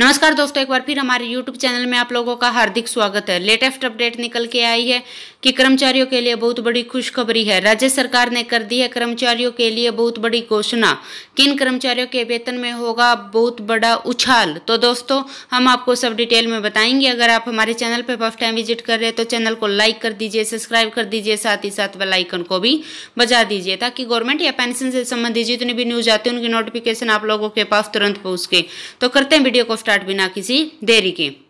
नमस्कार दोस्तों, एक बार फिर हमारे YouTube चैनल में आप लोगों का हार्दिक स्वागत है। लेटेस्ट अपडेट निकल के आई है। कि कर्मचारियों के लिए बहुत बड़ी खुशखबरी है। राज्य सरकार ने कर दी है कर्मचारियों के लिए बहुत बड़ी घोषणा। किन कर्मचारियों के वेतन में होगा बहुत बड़ा उछाल। तो दोस्तों, हम आपको सब डिटेल में बताएँगे। अगर आप हमारे चैनल पर फ़र्स्ट टाइम विज़िट कर रहे हैं तो चैनल को लाइक कर दीजिए, सब्सक्राइब कर दीजिए, साथ ही साथ वेलाइकन को भी बजा दीजिए, ताकि गवर्नमेंट या पेंशन से संबंधित जितनी भी न्यूज़ आती है, उनकी नोटिफिकेशन आप लोगों के पास तुरंत पहुँच के। तो करते हैं वीडियो को स्टार्ट बिना किसी देरी के।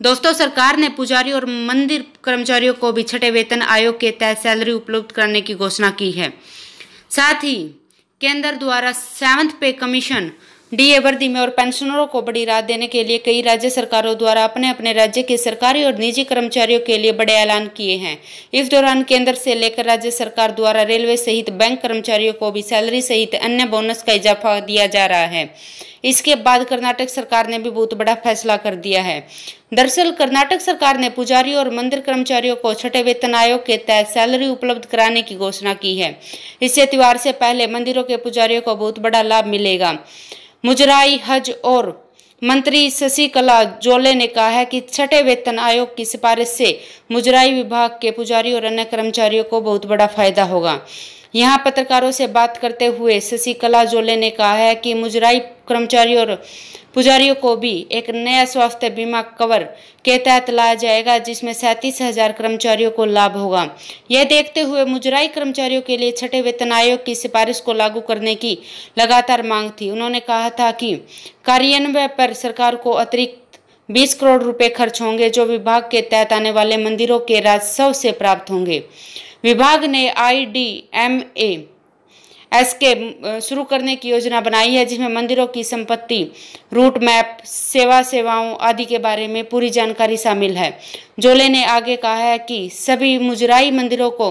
दोस्तों, सरकार ने पुजारी और मंदिर कर्मचारियों को भी छठे वेतन आयोग के तहत सैलरी उपलब्ध कराने की घोषणा की है। साथ ही, केंद्र द्वारा सेवंथ पे कमीशन, डीए वर्दी में और पेंशनरों को बड़ी राहत देने के लिए कई राज्य सरकारों द्वारा अपने अपने राज्य के सरकारी और निजी कर्मचारियों के लिए बड़े ऐलान किए हैं। इस दौरान केंद्र से लेकर राज्य सरकार द्वारा रेलवे सहित बैंक कर्मचारियों को भी सैलरी सहित अन्य बोनस का इजाफा दिया जा रहा है। इसके बाद कर्नाटक सरकार ने भी बहुत बड़ा फैसला कर दिया है। दरअसल, कर्नाटक सरकार ने पुजारी और मंदिर कर्मचारियों को छठे वेतन आयोग के तहत सैलरी उपलब्ध कराने की घोषणा की है। इससे त्योहार से पहले मंदिरों के पुजारियों को बहुत बड़ा लाभ मिलेगा। मुजराई, हज और मंत्री शशिकला जोले ने कहा है कि छठे वेतन आयोग की सिफारिश से मुजराई विभाग के पुजारी और अन्य कर्मचारियों को बहुत बड़ा फ़ायदा होगा। यहाँ पत्रकारों से बात करते हुए शशिकला जोले ने कहा है कि मुजराई कर्मचारियों और पुजारियों को भी एक नया स्वास्थ्य बीमा कवर के तहत लाया जाएगा, जिसमें सैंतीस हज़ार कर्मचारियों को लाभ होगा। यह देखते हुए मुजराई कर्मचारियों के लिए छठे वेतन आयोग की सिफारिश को लागू करने की लगातार मांग थी। उन्होंने कहा था कि कार्यान्वयन पर सरकार को अतिरिक्त 20 करोड़ रुपए खर्च होंगे, जो विभाग के तहत आने वाले मंदिरों के राजस्व से प्राप्त होंगे। विभाग ने I D M A S के शुरू करने की योजना बनाई है, जिसमें मंदिरों की संपत्ति रूट मैप सेवा सेवाओं आदि के बारे में पूरी जानकारी शामिल है। जोले ने आगे कहा है कि सभी मुजराई मंदिरों को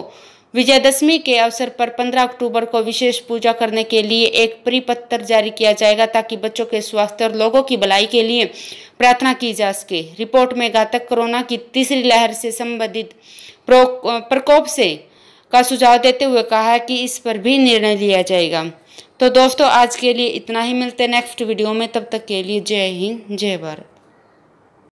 विजयदशमी के अवसर पर 15 अक्टूबर को विशेष पूजा करने के लिए एक परिपत्र जारी किया जाएगा, ताकि बच्चों के स्वास्थ्य और लोगों की भलाई के लिए प्रार्थना की जा सके। रिपोर्ट में घातक कोरोना की तीसरी लहर से संबंधित प्रकोप से का सुझाव देते हुए कहा कि इस पर भी निर्णय लिया जाएगा। तो दोस्तों, आज के लिए इतना ही। मिलते हैं नेक्स्ट वीडियो में। तब तक के लिए जय हिंद, जय भारत।